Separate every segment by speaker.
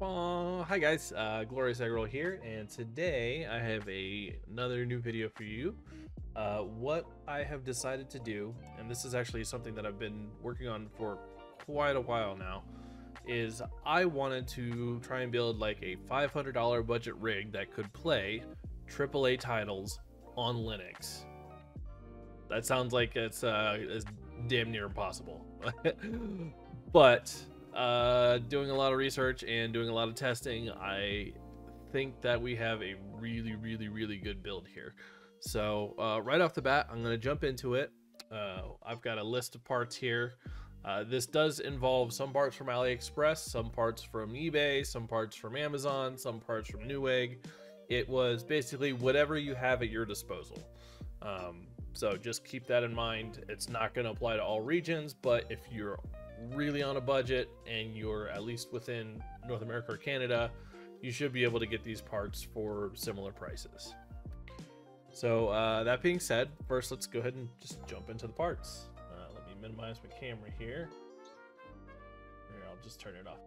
Speaker 1: Hi guys, uh, Glorious Eggroll here, and today I have a another new video for you. Uh, what I have decided to do, and this is actually something that I've been working on for quite a while now, is I wanted to try and build like a $500 budget rig that could play AAA titles on Linux. That sounds like it's, uh, it's damn near impossible. but uh, doing a lot of research and doing a lot of testing, I think that we have a really, really, really good build here. So uh, right off the bat, I'm going to jump into it. Uh, I've got a list of parts here. Uh, this does involve some parts from AliExpress, some parts from eBay, some parts from Amazon, some parts from Newegg. It was basically whatever you have at your disposal. Um, so just keep that in mind. It's not going to apply to all regions, but if you're really on a budget and you're at least within North America or Canada, you should be able to get these parts for similar prices. So uh, that being said, first let's go ahead and just jump into the parts. Uh, let me minimize my camera here. Here, I'll just turn it off.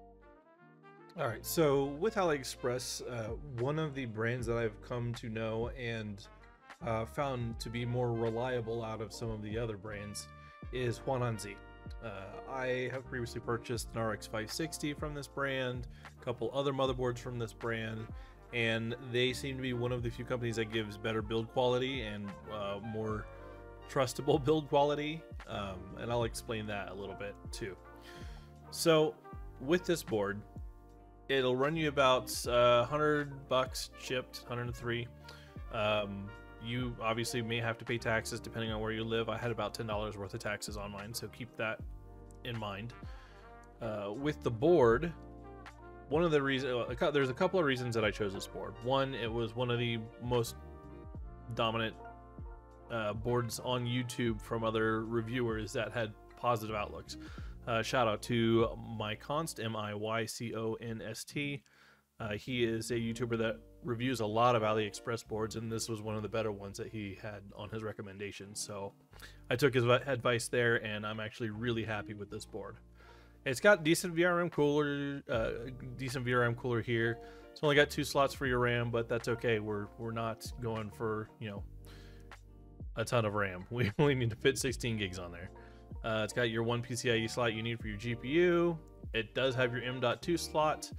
Speaker 2: All right, so with AliExpress, uh, one of the brands that I've come to know and uh, found to be more reliable out of some of the other brands is Huananzhi. Uh, I have previously purchased an RX 560 from this brand, a couple other motherboards from this brand, and they seem to be one of the few companies that gives better build quality and uh, more trustable build quality. Um, and I'll explain that a little bit too. So, with this board, it'll run you about uh, 100 bucks shipped, 103. Um, you obviously may have to pay taxes depending on where you live. I had about $10 worth of taxes on mine, so keep that in mind. Uh, with the board, one of the reasons, there's a couple of reasons that I chose this board. One, it was one of the most dominant uh, boards on YouTube from other reviewers that had positive outlooks. Uh, shout out to Miyconst, M I Y C O N S T. Uh, he is a YouTuber that reviews a lot of AliExpress boards, and this was one of the better ones that he had on his recommendation. So I took his advice there, and I'm actually really happy with this board. It's got decent VRM cooler, uh, decent VRM cooler here. It's only got two slots for your RAM, but that's okay. We're we're not going for you know a ton of RAM. We only need to fit 16 gigs on there. Uh, it's got your one PCIe slot you need for your GPU. It does have your M.2 slot.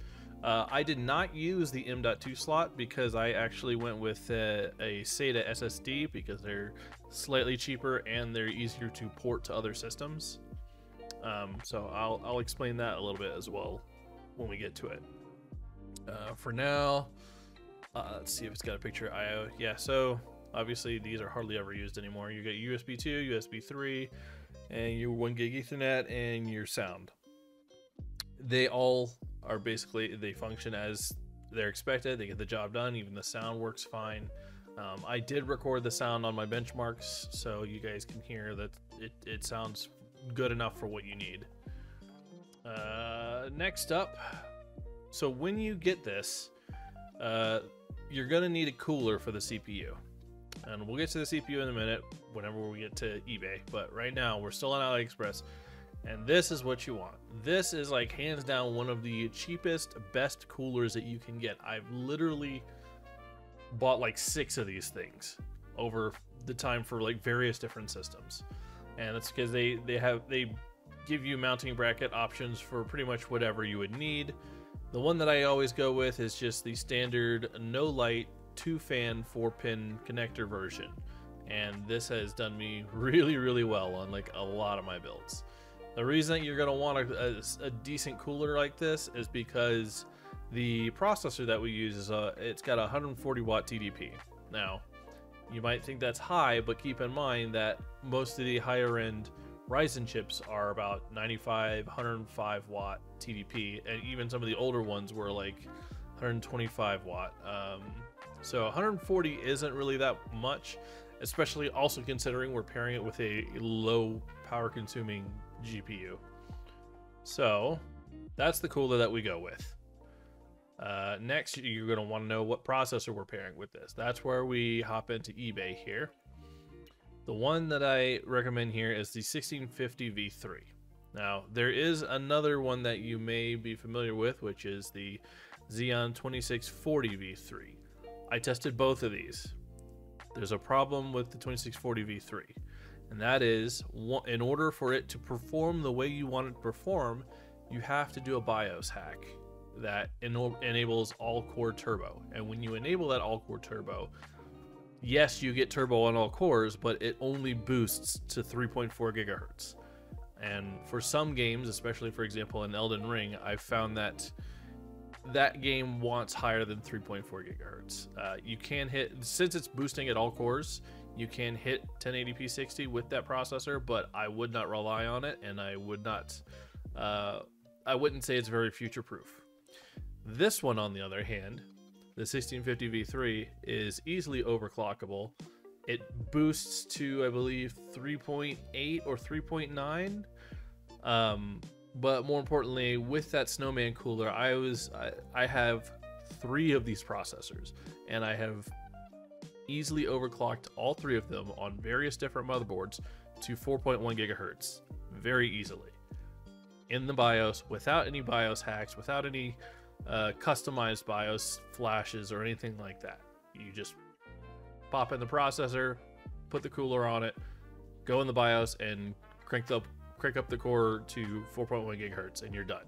Speaker 2: Uh, I did not use the M.2 slot because I actually went with a, a SATA SSD because they're slightly cheaper and they're easier to port to other systems. Um, so I'll, I'll explain that a little bit as well when we get to it. Uh, for now, uh, let's see if it's got a picture IO. Yeah, so obviously these are hardly ever used anymore. You got USB 2, USB 3, and your 1 gig Ethernet and your sound. They all are basically they function as they're expected. They get the job done. Even the sound works fine. Um, I did record the sound on my benchmarks, so you guys can hear that it, it sounds good enough for what you need. Uh, next up, so when you get this, uh, you're gonna need a cooler for the CPU. And we'll get to the CPU in a minute whenever we get to eBay. But right now, we're still on AliExpress. And this is what you want. This is like hands down one of the cheapest, best coolers that you can get. I've literally bought like six of these things over the time for like various different systems. And that's because they, they have they give you mounting bracket options for pretty much whatever you would need. The one that I always go with is just the standard no light two fan four pin connector version. And this has done me really, really well on like a lot of my builds. The reason that you're going to want a, a, a, decent cooler like this is because the processor that we use is a, it's got a 140 watt TDP. Now, you might think that's high, but keep in mind that most of the higher end Ryzen chips are about 95, 105 watt TDP, and even some of the older ones were like 125 watt. Um, so 140 isn't really that much, especially also considering we're pairing it with a low power consuming GPU. So that's the cooler that we go with. Uh, next, you're going to want to know what processor we're pairing with this. That's where we hop into eBay here. The one that I recommend here is the 1650 V3. Now, there is another one that you may be familiar with, which is the Xeon 2640 V3. I tested both of these. There's a problem with the 2640 V3, and that is in order for it to perform the way you want it to perform, you have to do a BIOS hack that en- enables all core turbo. And when you enable that all core turbo, yes, you get turbo on all cores, but it only boosts to 3.4 gigahertz. And for some games, especially for example in Elden Ring, I've found that that game wants higher than 3.4 gigahertz. Uh, you can hit since it's boosting at all cores, you can hit 1080p 60 with that processor, but I would not rely on it, and I would not. Uh, I wouldn't say it's very future proof. This one, on the other hand, the 1650 V3 is easily overclockable. It boosts to, I believe, 3.8 or 3.9. Um, but more importantly, with that Snowman cooler, I was I, I have three of these processors, and I have easily overclocked all three of them on various different motherboards to 4.1 gigahertz very easily in the BIOS without any BIOS hacks, without any uh, customized BIOS flashes or anything like that. You just pop in the processor, put the cooler on it, go in the BIOS, and crank up crank up the core to 4.1 gigahertz, and you're done.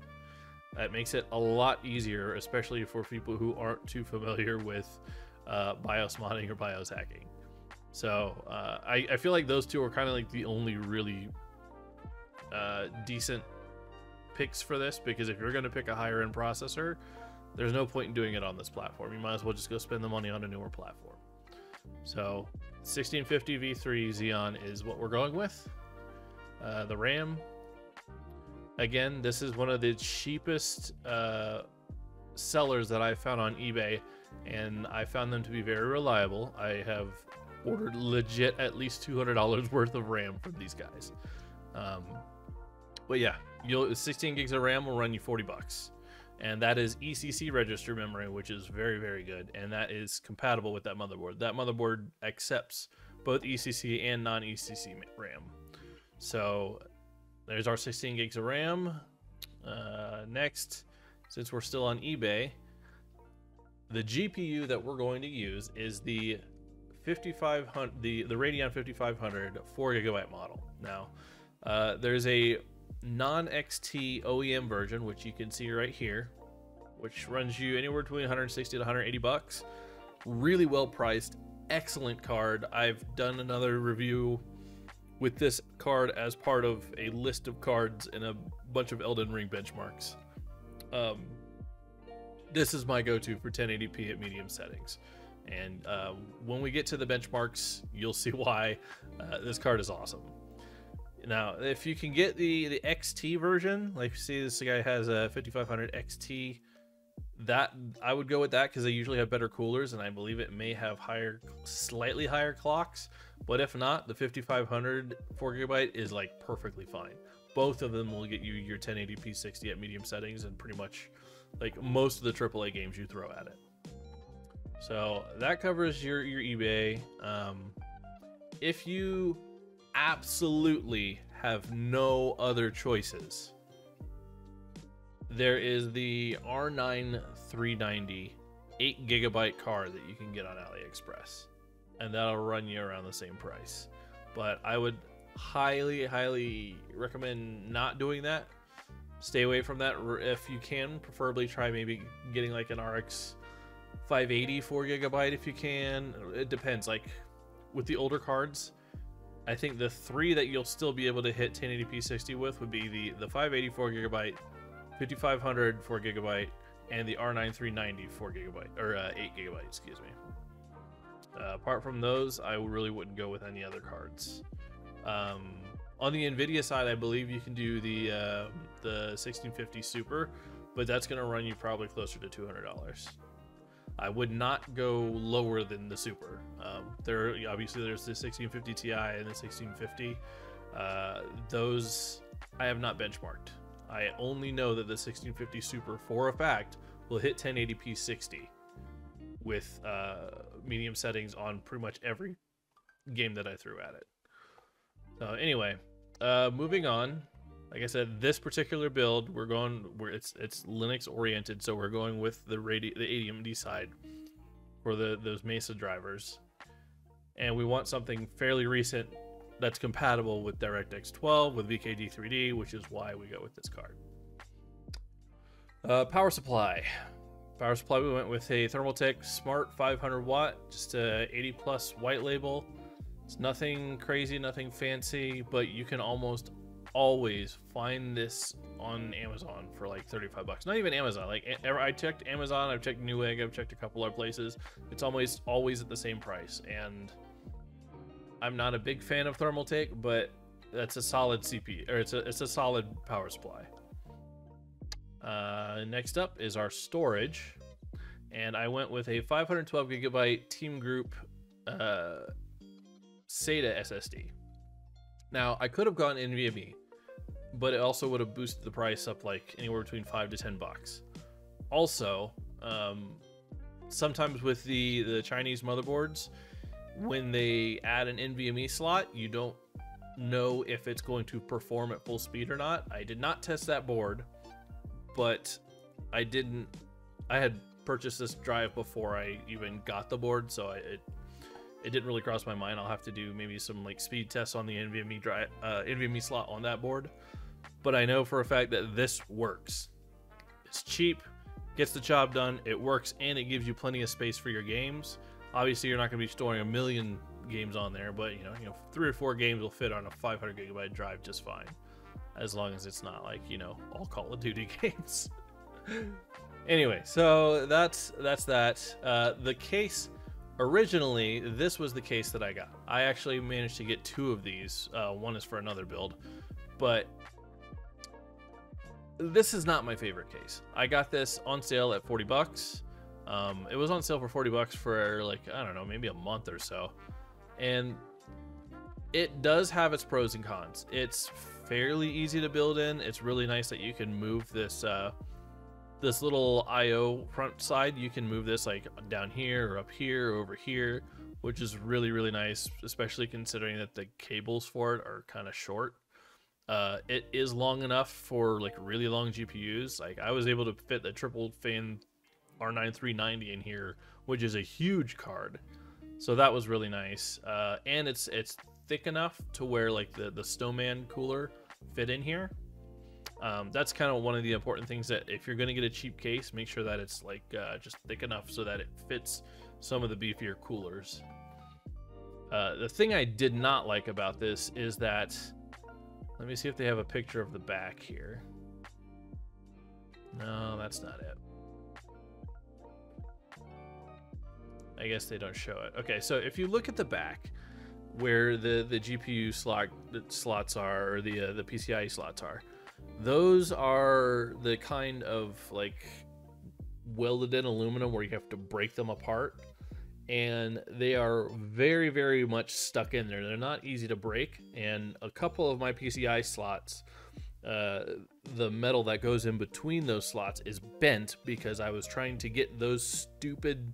Speaker 2: That makes it a lot easier, especially for people who aren't too familiar with uh, BIOS modding or BIOS hacking. So uh, I, I, feel like those two are kind of like the only really uh, decent picks for this because if you're going to pick a higher end processor, there's no point in doing it on this platform. You might as well just go spend the money on a newer platform. So 1650 V3 Xeon is what we're going with. Uh, the RAM, again, this is one of the cheapest uh, sellers that I found on eBay, and I found them to be very reliable. I have ordered legit at least $200 worth of RAM from these guys. Um, but yeah, you'll 16 gigs of RAM will run you 40 bucks. And that is ECC register memory, which is very, very good. And that is compatible with that motherboard. That motherboard accepts both ECC and non ECC RAM. So there's our 16 gigs of RAM. Uh, next, since we're still on eBay, the GPU that we're going to use is the 5500, the the Radeon 5500 4 gigabyte model. Now, uh, there's a non-XT OEM version, which you can see right here, which runs you anywhere between 160 to 180 bucks. Really well priced, excellent card. I've done another review with this card as part of a list of cards in a bunch of Elden Ring benchmarks. Um, this is my go-to for 1080p at medium settings. And uh, when we get to the benchmarks, you'll see why uh, this card is awesome. Now, if you can get the the XT version, like you see this guy has a 5500 XT, that I would go with that because they usually have better coolers, and I believe it may have higher, slightly higher clocks. But if not, the 5500 4 gigabyte is like perfectly fine. Both of them will get you your 1080p 60 at medium settings, and pretty much like most of the AAA games you throw at it. So that covers your your eBay. Um, if you absolutely have no other choices. There is the R9 390 8 gigabyte card that you can get on AliExpress, and that'll run you around the same price. But I would highly, highly recommend not doing that. Stay away from that if you can. Preferably try maybe getting like an RX 580 4 gigabyte if you can. It depends. Like with the older cards, I think the three that you'll still be able to hit 1080p 60 with would be the the 584 gigabyte, 5500 4 gigabyte, and the R9 390 4 gigabyte or uh, 8 gigabyte. Excuse me. Uh, apart from those, I really wouldn't go with any other cards. Um, on the Nvidia side, I believe you can do the uh, the 1650 Super, but that's going to run you probably closer to $200. I would not go lower than the Super. Um, there, obviously, there's the 1650 Ti and the 1650. Uh, those I have not benchmarked. I only know that the 1650 Super, for a fact, will hit 1080p 60 with uh, medium settings on pretty much every game that I threw at it. So anyway, uh, moving on. like I said, this particular build, we're going where it's it's Linux oriented, so we're going with the radi- the AMD side for the those Mesa drivers, and we want something fairly recent that's compatible with DirectX 12 with VKD 3D, which is why we go with this card. Uh, power supply. Power supply, we went with a Thermaltake Smart 500 watt, just a 80 plus white label. It's nothing crazy, nothing fancy, but you can almost always find this on Amazon for like 35 bucks. Not even Amazon. Like I checked Amazon, I've checked Newegg, I've checked a couple other places. It's always always at the same price. And I'm not a big fan of Thermaltake, but that's a solid CP or it's a it's a solid power supply. Uh, next up is our storage, and I went with a 512 gigabyte Team Group uh, SATA SSD. Now I could have gone NVMe, but it also would have boosted the price up like anywhere between five to ten bucks. Also, um, sometimes with the the Chinese motherboards, when they add an NVMe slot, you don't know if it's going to perform at full speed or not. I did not test that board, but I didn't. I had purchased this drive before I even got the board, so I, it it didn't really cross my mind. I'll have to do maybe some like speed tests on the NVMe drive, uh, NVMe slot on that board. But I know for a fact that this works. It's cheap, gets the job done, it works, and it gives you plenty of space for your games. Obviously, you're not going to be storing a million games on there, but you know, you know, three or four games will fit on a 500 gigabyte drive just fine, as long as it's not like you know all Call of Duty games. anyway, so that's that's that. Uh, the case originally this was the case that I got. I actually managed to get two of these. Uh, one is for another build, but this is not my favorite case. I got this on sale at 40 bucks. Um, it was on sale for 40 bucks for like, I don't know, maybe a month or so. And it does have its pros and cons. It's fairly easy to build in. It's really nice that you can move this uh, this little IO front side. You can move this like down here or up here or over here, which is really really nice, especially considering that the cables for it are kind of short. Uh, it is long enough for like really long GPUs. Like I was able to fit the triple fan R9 390 in here, which is a huge card. So that was really nice. Uh, and it's it's thick enough to where like the the Snowman cooler fit in here. Um, that's kind of one of the important things that if you're going to get a cheap case, make sure that it's like uh, just thick enough so that it fits some of the beefier coolers. Uh, the thing I did not like about this is that let me see if they have a picture of the back here. No, that's not it. I guess they don't show it. Okay, so if you look at the back, where the the GPU slot slots are, or the uh, the PCIe slots are, those are the kind of like welded in aluminum where you have to break them apart and they are very very much stuck in there. They're not easy to break and a couple of my pci slots uh, the metal that goes in between those slots is bent because i was trying to get those stupid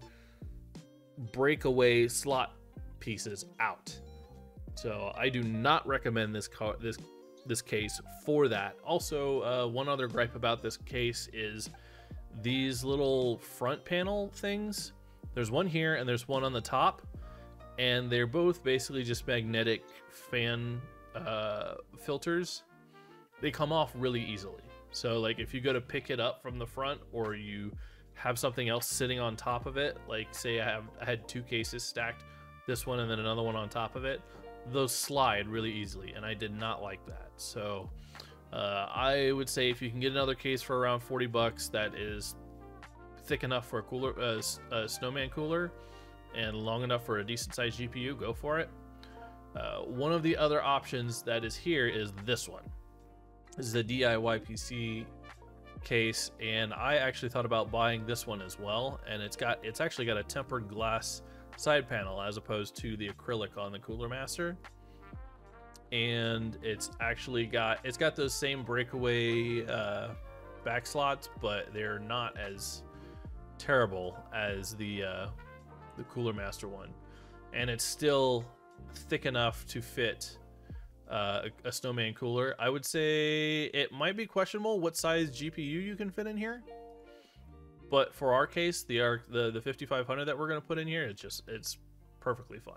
Speaker 2: breakaway slot pieces out. So i do not recommend this car this this case for that also uh, one other gripe about this case is these little front panel things there's one here and there's one on the top, and they're both basically just magnetic fan uh, filters. They come off really easily. So like if you go to pick it up from the front or you have something else sitting on top of it, like say I have I had two cases stacked, this one and then another one on top of it, those slide really easily, and I did not like that. So uh, I would say if you can get another case for around 40 bucks, that is thick enough for a cooler, uh, a snowman cooler, and long enough for a decent sized GPU, go for it. Uh, one of the other options that is here is this one. This is a DIY PC case, and I actually thought about buying this one as well. And it's got it's actually got a tempered glass side panel as opposed to the acrylic on the Cooler Master. And it's actually got it's got those same breakaway uh, back slots, but they're not as terrible as the uh, the Cooler Master one, and it's still thick enough to fit uh, a, a snowman cooler. I would say it might be questionable what size GPU you can fit in here. But for our case, the arc the the 5500 that we're gonna put in here, it's just it's perfectly fine.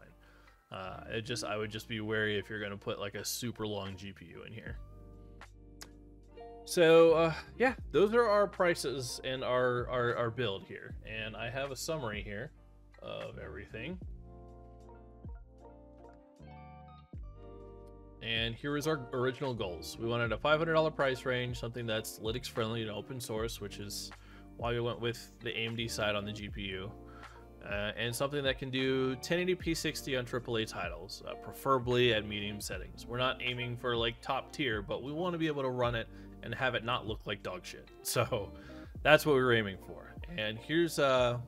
Speaker 2: Uh, it just I would just be wary if you're gonna put like a super long GPU in here. So uh, yeah, those are our prices and our, our our build here, and I have a summary here of everything. And here is our original goals. We wanted a $500 price range, something that's Linux friendly and open source, which is why we went with the AMD side on the GPU. Uh, and something that can do 1080p 60 on AAA titles, uh, preferably at medium settings. We're not aiming for like top tier, but we want to be able to run it and have it not look like dog shit. So that's what we were aiming for. And here's uh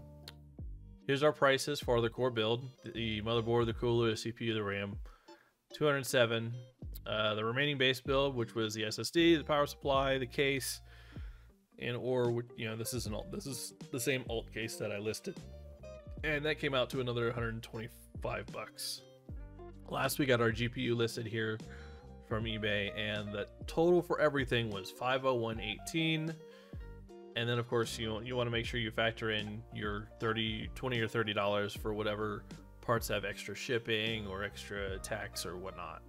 Speaker 2: here's our prices for the core build: the motherboard, the cooler, the CPU, the RAM. 207. Uh, the remaining base build, which was the SSD, the power supply, the case, and or you know this is an alt. This is the same alt case that I listed, and that came out to another 125 bucks. Last we got our GPU listed here from eBay, and the total for everything was 50118. And then of course you you want to make sure you factor in your 30, 20 or 30 dollars for whatever parts have extra shipping or extra tax or whatnot.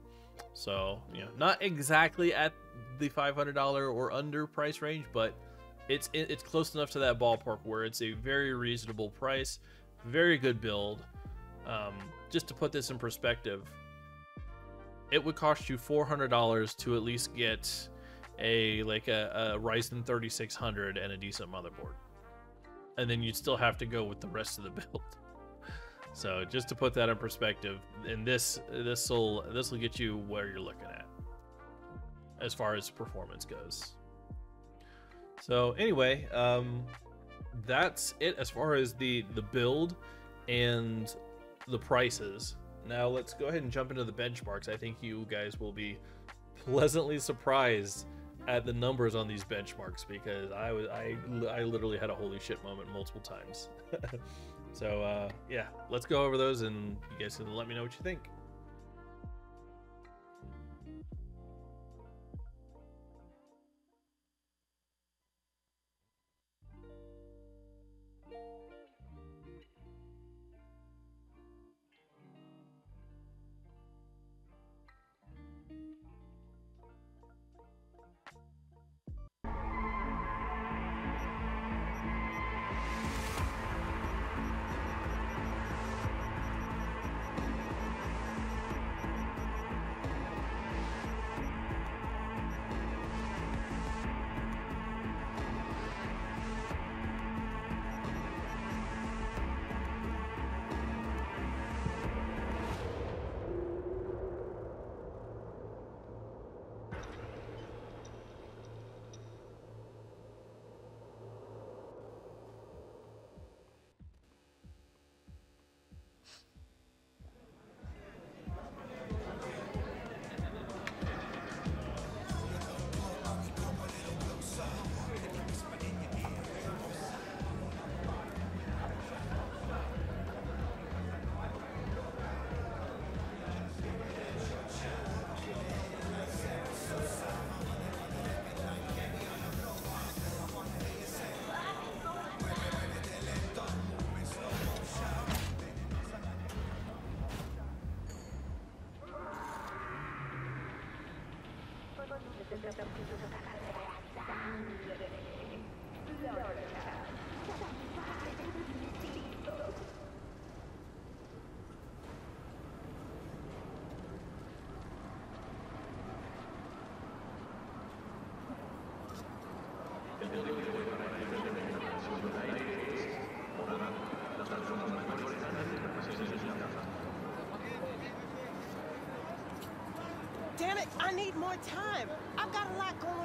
Speaker 2: So, you know, not exactly at the $500 or under price range, but it's it's close enough to that ballpark where it's a very reasonable price, very good build. Um, just to put this in perspective, it would cost you $400 to at least get a like a, a Ryzen 3600 and a decent motherboard, and then you'd still have to go with the rest of the build. So just to put that in perspective, and this this will this will get you where you're looking at as far as performance goes. So anyway, um, that's it as far as the the build and the prices. Now let's go ahead and jump into the benchmarks. I think you guys will be pleasantly surprised at the numbers on these benchmarks because I was I I literally had a holy shit moment multiple times. So uh, yeah, let's go over those and you guys can let me know what you think.
Speaker 3: Damn it, I need more time. I've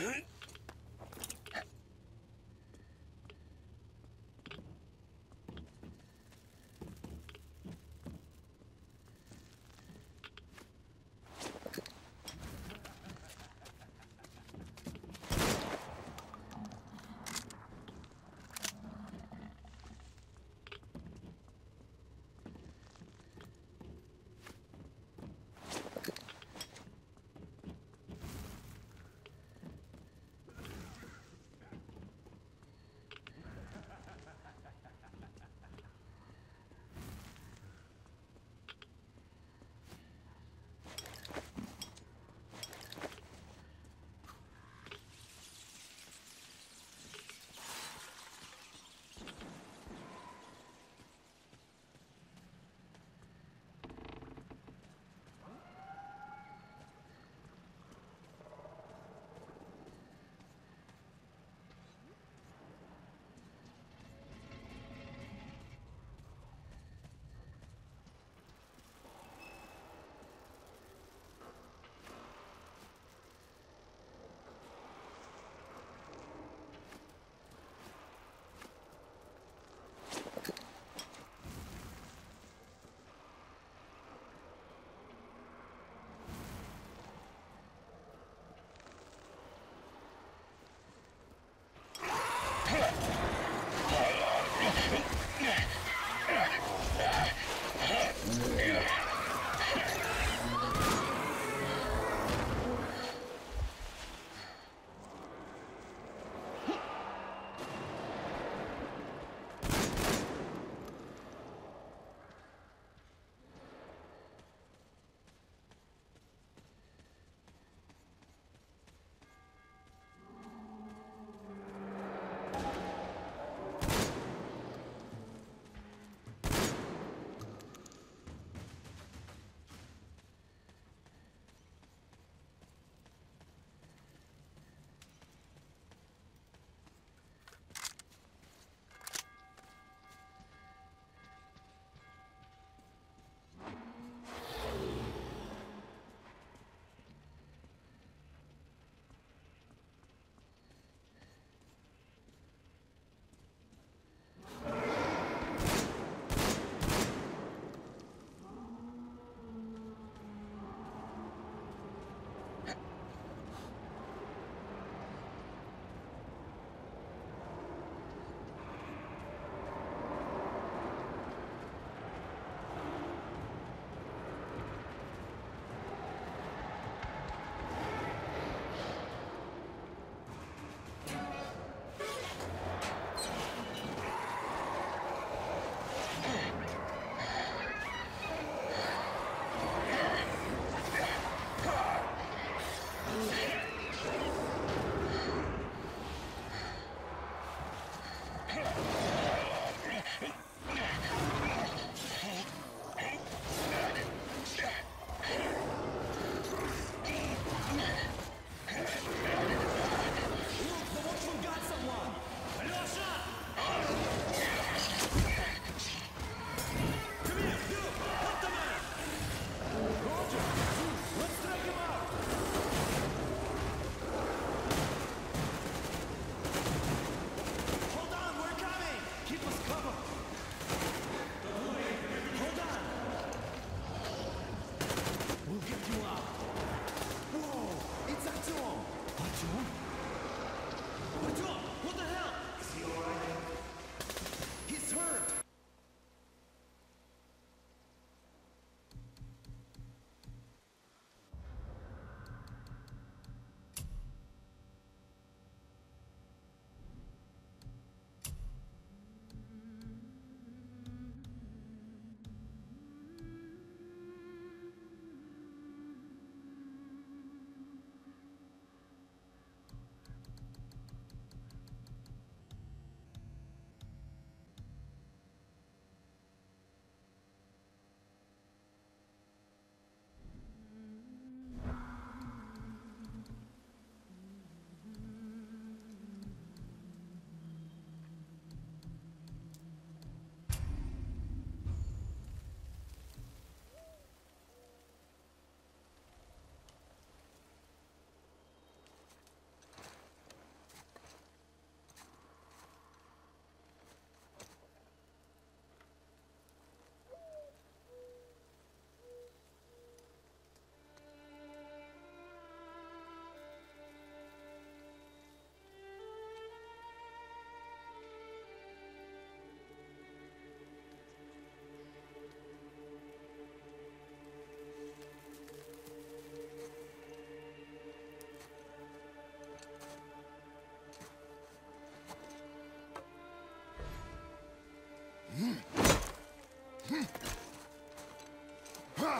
Speaker 3: Huh?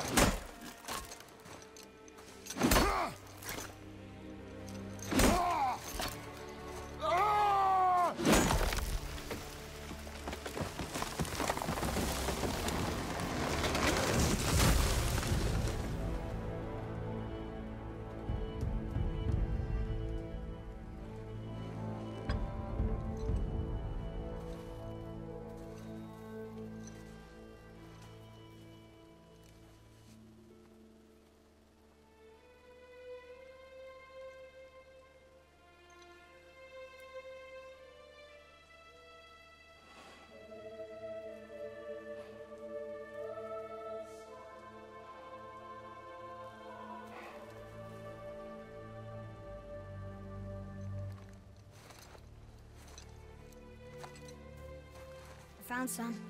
Speaker 3: Got a lot going on.
Speaker 4: I found some.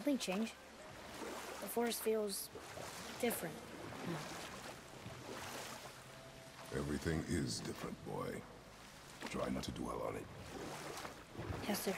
Speaker 4: something change? The forest feels different.
Speaker 5: Everything is different, boy. Try not to dwell on it.
Speaker 4: Yes, sir.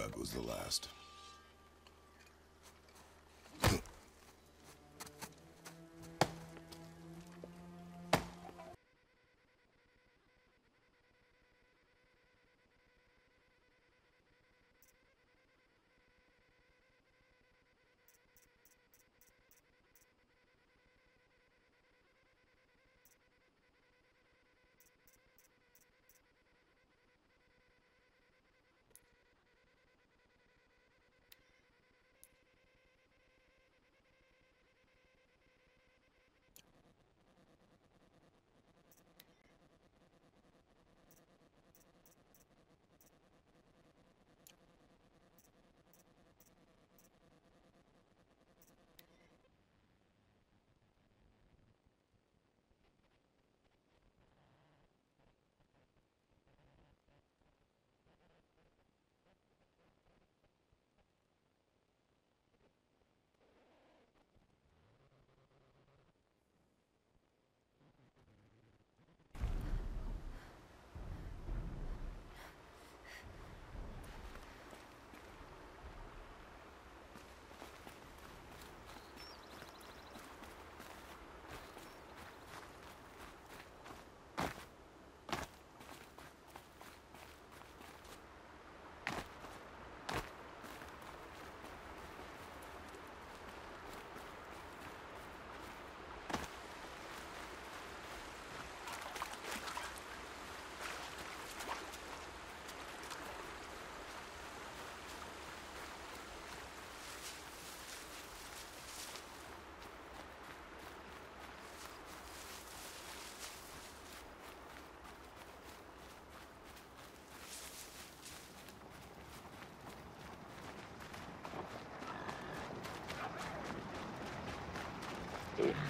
Speaker 5: That was the last.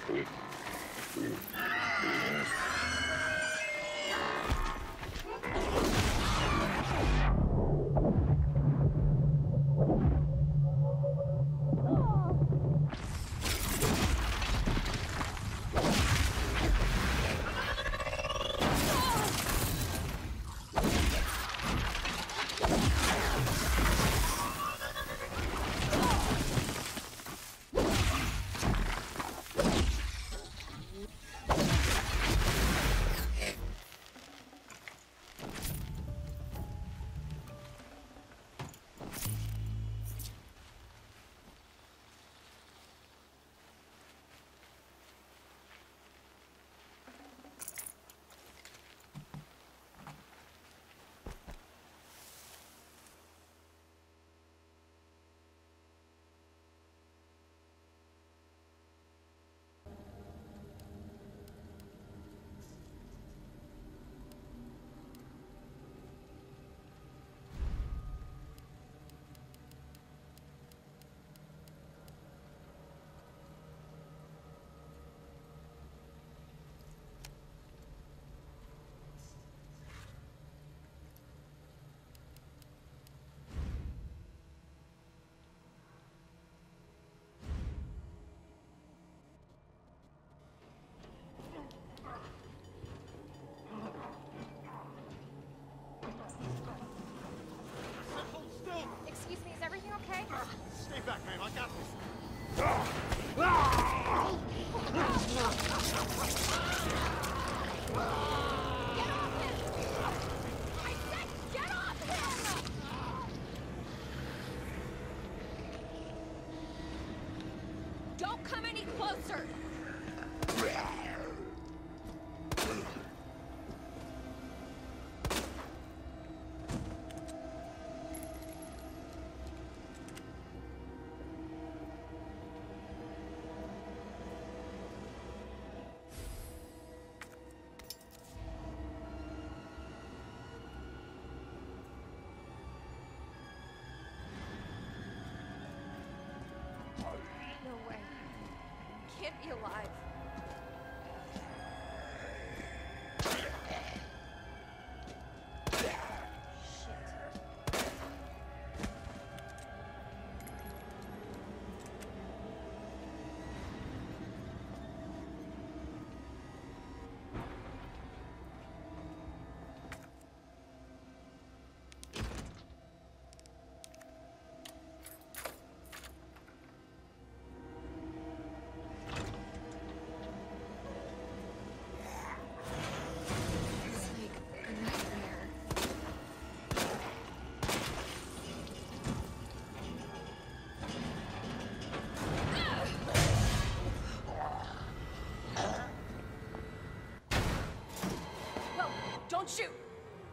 Speaker 6: Excuse closer! Can't be alive.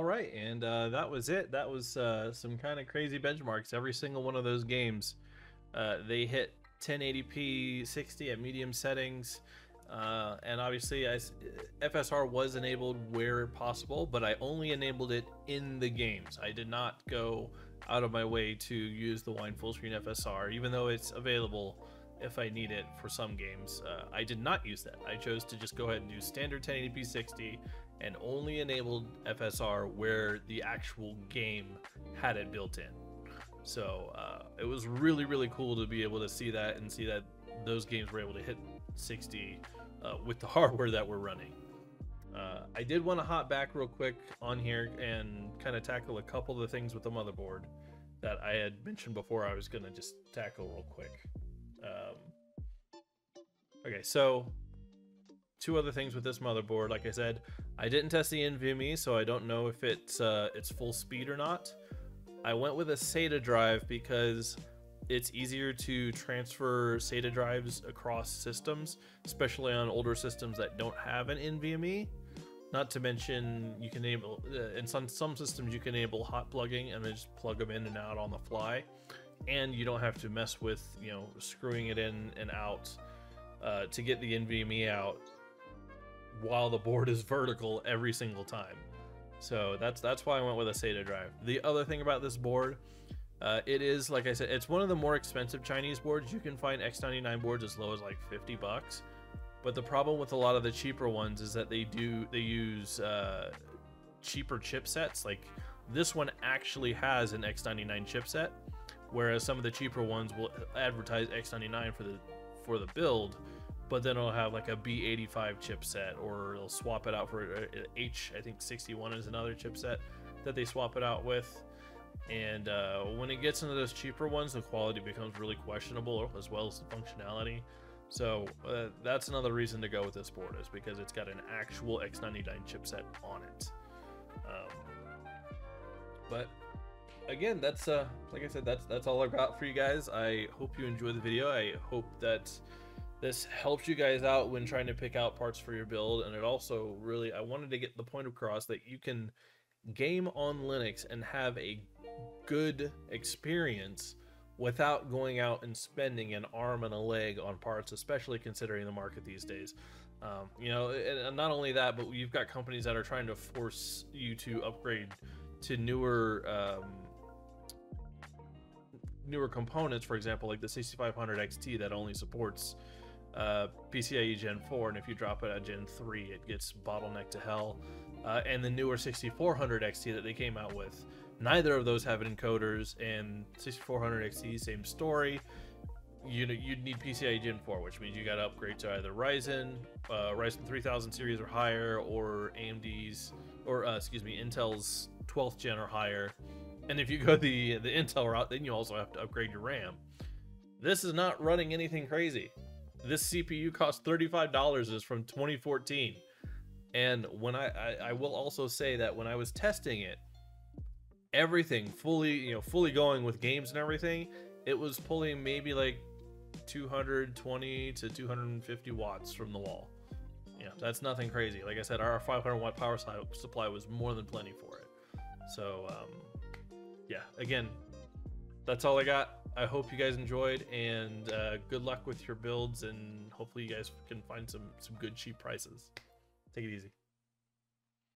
Speaker 2: All right, and uh, that was it. That was uh, some kind of crazy benchmarks. Every single one of those games, uh, they hit 1080p 60 at medium settings. Uh, and obviously, as FSR was enabled where possible, but I only enabled it in the games. I did not go out of my way to use the wine full screen FSR, even though it's available if I need it for some games. Uh, I did not use that. I chose to just go ahead and do standard 1080p 60 and only enabled FSR where the actual game had it built in. So uh, it was really, really cool to be able to see that and see that those games were able to hit 60 uh, with the hardware that we're running. Uh, I did want to hop back real quick on here and kind of tackle a couple of the things with the motherboard that I had mentioned before. I was going to just tackle real quick. Um, okay, so two other things with this motherboard. Like I said, I didn't test the NVMe, so I don't know if it's uh, it's full speed or not. I went with a SATA drive because it's easier to transfer SATA drives across systems, especially on older systems that don't have an NVMe. Not to mention, you can enable uh, in some some systems you can enable hot plugging and then just plug them in and out on the fly, and you don't have to mess with you know screwing it in and out uh, to get the NVMe out while the board is vertical every single time. So that's that's why I went with a SATA drive. The other thing about this board, uh, it is like I said, it's one of the more expensive Chinese boards. You can find X99 boards as low as like 50 bucks. But the problem with a lot of the cheaper ones is that they do they use uh, cheaper chipsets. Like this one actually has an X99 chipset, whereas some of the cheaper ones will advertise X99 for the for the build, but then it'll have like a B85 chipset, or it'll swap it out for H. I think 61 is another chipset that they swap it out with. And uh, when it gets into those cheaper ones, the quality becomes really questionable, as well as the functionality. So uh, that's another reason to go with this board is because it's got an actual X99 chipset on it. Um, but again, that's uh, like I said, that's that's all I've got for you guys. I hope you enjoyed the video. I hope that this helps you guys out when trying to pick out parts for your build, and it also really I wanted to get the point across that you can game on Linux and have a good experience without going out and spending an arm and a leg on parts, especially considering the market these days. Um, you know, and not only that, but you've got companies that are trying to force you to upgrade to newer um, newer components. For example, like the 6500 XT that only supports uh, PCIe Gen 4, and if you drop it at Gen 3, it gets bottlenecked to hell. Uh, and the newer 6400 XT that they came out with Neither of those have encoders, and 6400 XT, same story. You know, you'd need PCIe Gen 4, which means you got to upgrade to either Ryzen, uh, Ryzen 3000 series or higher, or AMD's, or uh, excuse me, Intel's 12th gen or higher. And if you go the the Intel route, then you also have to upgrade your RAM. This is not running anything crazy. This CPU cost $35 is from 2014. And when I, I, I will also say that when I was testing it, everything fully, you know, fully going with games and everything, it was pulling maybe like 220 to 250 watts from the wall. Yeah, that's nothing crazy. Like I said, our 500 watt power supply was more than plenty for it. So, um, yeah, again, that's all I got. I hope you guys enjoyed, and uh, good luck with your builds, and hopefully you guys can find some some good cheap prices. Take it easy.